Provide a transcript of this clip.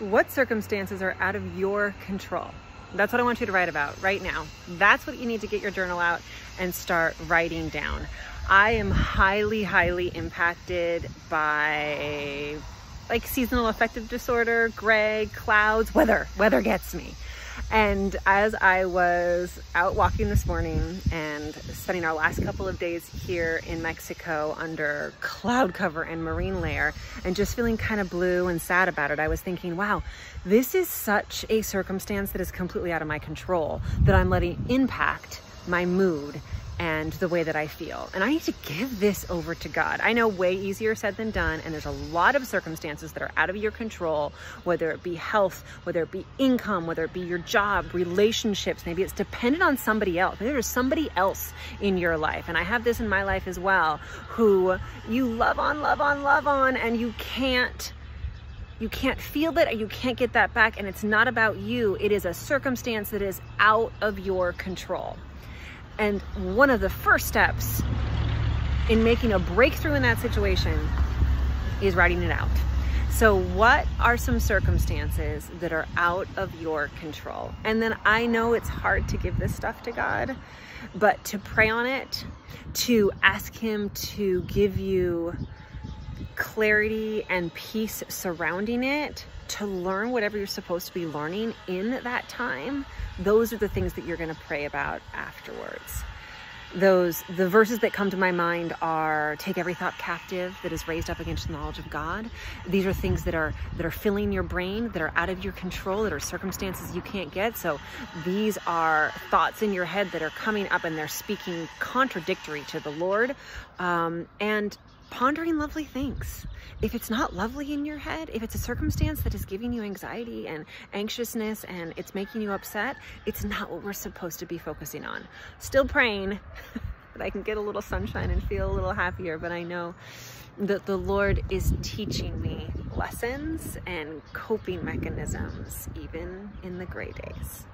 what circumstances are out of your control? That's what I want you to write about right now. That's what you need to get your journal out and start writing down. I am highly, highly impacted by like seasonal affective disorder, gray, clouds, weather. Weather gets me. And as I was out walking this morning and spending our last couple of days here in Mexico under cloud cover and marine layer and just feeling kind of blue and sad about it, I was thinking, wow, this is such a circumstance that is completely out of my control that I'm letting impact my mood and the way that I feel. And I need to give this over to God. I know way easier said than done. And there's a lot of circumstances that are out of your control, whether it be health, whether it be income, whether it be your job, relationships. Maybe it's dependent on somebody else. Maybe there's somebody else in your life. And I have this in my life as well, who you love on, love on, love on, and you can't you can't feel it or you can't get that back and it's not about you it is a circumstance that is out of your control and one of the first steps in making a breakthrough in that situation is writing it out. So what are some circumstances that are out of your control? And then I know it's hard to give this stuff to God, but to pray on it, to ask him to give you clarity and peace surrounding it, to learn whatever you're supposed to be learning in that time, those are the things that you're going to pray about afterwards. Those the verses that come to my mind are take every thought captive that is raised up against the knowledge of god. These are things that are that are filling your brain that are out of your control that are circumstances you can't get. So these are thoughts in your head that are coming up and they're speaking contradictory to the lord. Um, and pondering lovely things. If it's not lovely in your head, if it's a circumstance that is giving you anxiety and anxiousness and it's making you upset, it's not what we're supposed to be focusing on. Still praying that I can get a little sunshine and feel a little happier, but I know that the Lord is teaching me lessons and coping mechanisms even in the gray days.